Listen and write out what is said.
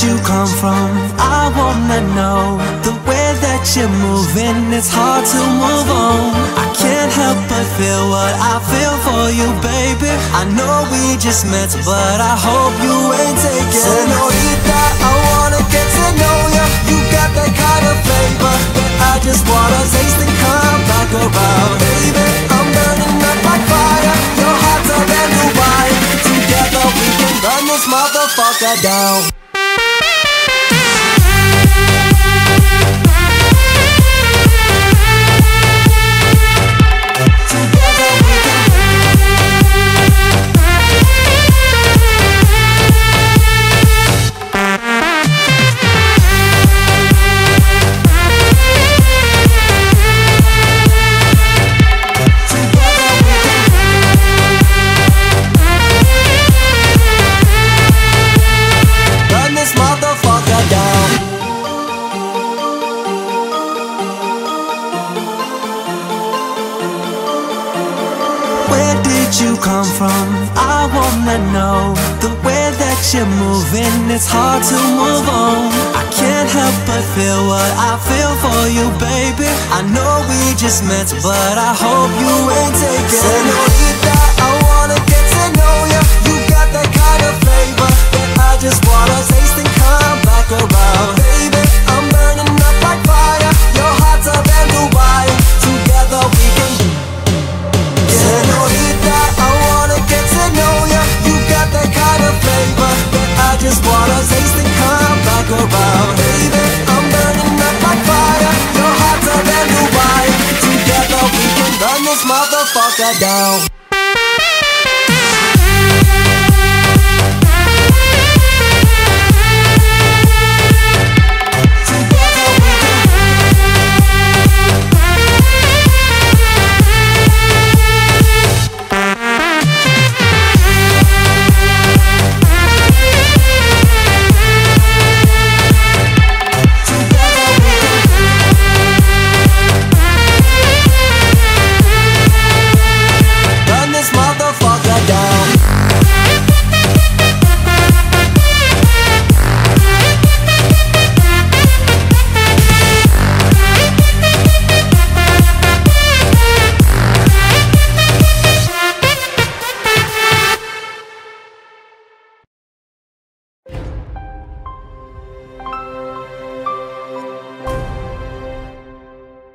you come from? I wanna know The way that you're moving, it's hard to move on. I can't help but feel what I feel for you, baby. I know we just met, but I hope you ain't taking Senorita, I wanna get to know you You got that kind of flavor That I just wanna taste and come back around. Baby, I'm burning up like fire. Your heart's a brand new wine Together we can run this motherfucker down did you come from? I wanna know. The way that you're moving, it's hard to move on. I can't help but feel what I feel for you, baby. I know we just met, but I hope you ain't taking Senorita, I wanna get Your